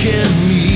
Give me.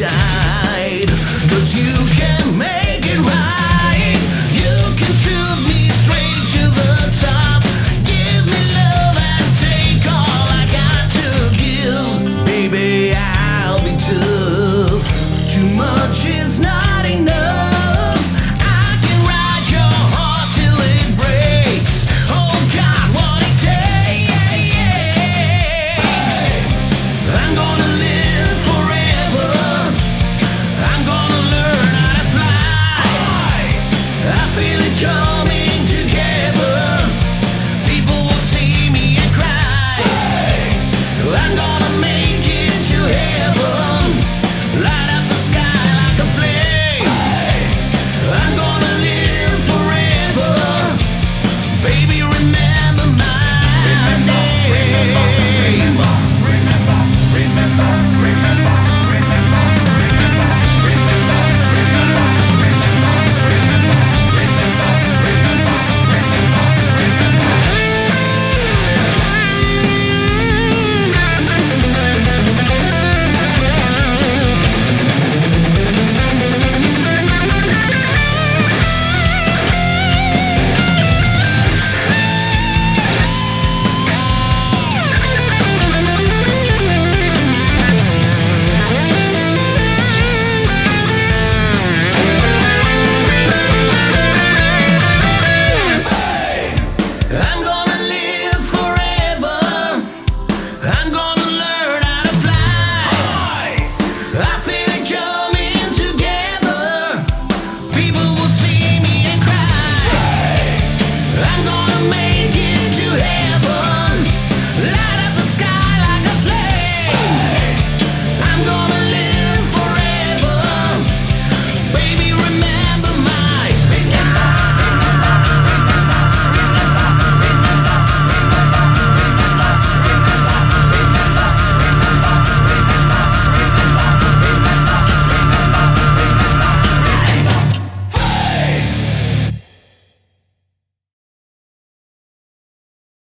time.